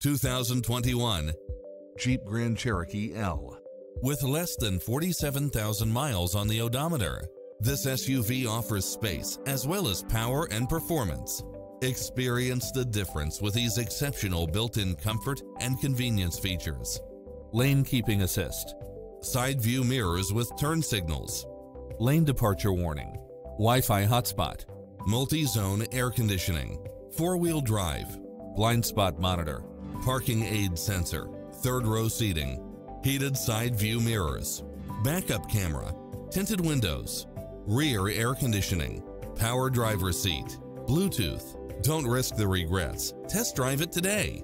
2021 Jeep Grand Cherokee L. With less than 47,000 miles on the odometer, this SUV offers space as well as power and performance. Experience the difference with these exceptional built-in comfort and convenience features. Lane keeping assist, side view mirrors with turn signals, lane departure warning, Wi-Fi hotspot, multi-zone air conditioning, four-wheel drive, blind spot monitor, parking aid sensor, third row seating, heated side view mirrors, backup camera, tinted windows, rear air conditioning, power driver seat, Bluetooth. Don't risk the regrets. Test drive it today.